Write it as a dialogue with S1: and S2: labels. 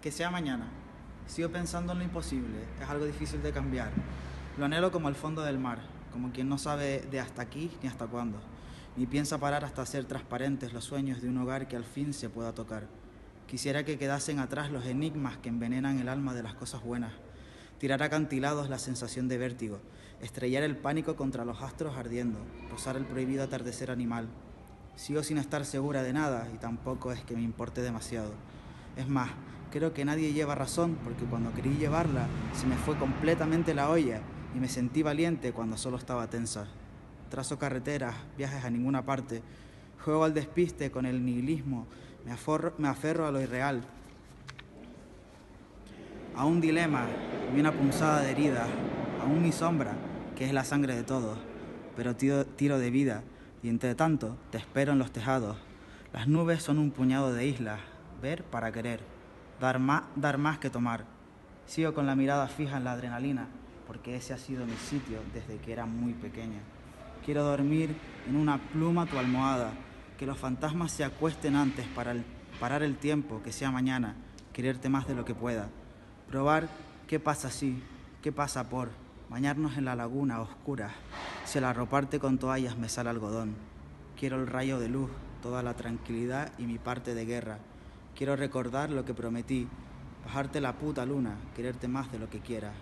S1: Que sea mañana. Sigo pensando en lo imposible, es algo difícil de cambiar. Lo anhelo como al fondo del mar, como quien no sabe de hasta aquí ni hasta cuándo, ni piensa parar hasta hacer transparentes los sueños de un hogar que al fin se pueda tocar. Quisiera que quedasen atrás los enigmas que envenenan el alma de las cosas buenas, tirar acantilados la sensación de vértigo, estrellar el pánico contra los astros ardiendo, posar el prohibido atardecer animal. Sigo sin estar segura de nada y tampoco es que me importe demasiado. Es más, creo que nadie lleva razón porque cuando querí llevarla se me fue completamente la olla y me sentí valiente cuando solo estaba tensa. Trazo carreteras, viajes a ninguna parte, juego al despiste con el nihilismo, me, aforro- me aferro a lo irreal, a un dilema y una punzada de herida, aún mi sombra, que es la sangre de todos, pero tiro, tiro de vida y entre tanto te espero en los tejados. Las nubes son un puñado de islas, ver para querer, dar más, dar más que tomar. Sigo con la mirada fija en la adrenalina, porque ese ha sido mi sitio desde que era muy pequeña. Quiero dormir en una pluma tu almohada, que los fantasmas se acuesten antes para el- parar el tiempo, que sea mañana, quererte más de lo que pueda. Probar qué pasa si, qué pasa por, bañarnos en la laguna oscura, si al arroparte con toallas me sale algodón. Quiero el rayo de luz, toda la tranquilidad y mi parte de guerra. Quiero recordar lo que prometí, bajarte la puta luna, quererte más de lo que quiera.